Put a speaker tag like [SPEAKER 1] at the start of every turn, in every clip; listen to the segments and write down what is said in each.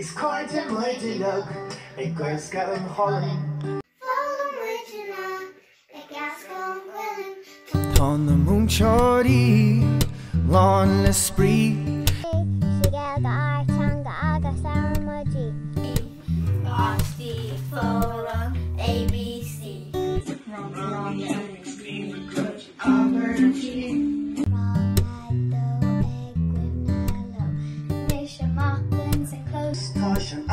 [SPEAKER 1] It's quite a mighty look Ik was going Holland On the moon chori Lawn l'esprit
[SPEAKER 2] ABC.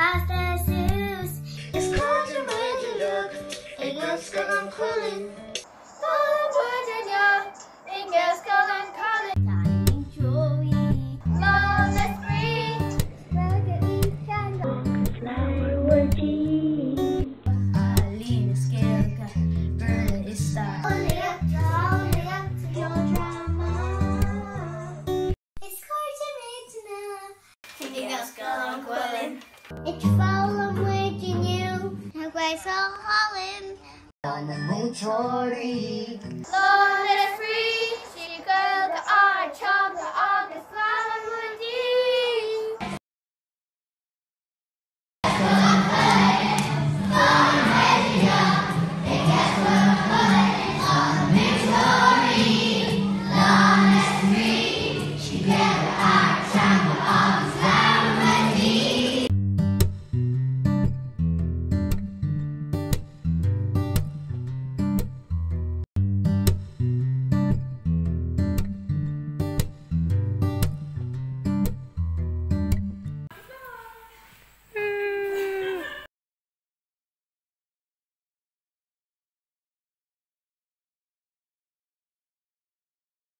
[SPEAKER 2] into faster Zeus. It's called a mighty look. It I'm fingers, call I'm as star. Only up to, only up to your drama. It's fall I'm waiting you. Have I saw Holland.
[SPEAKER 1] On the moon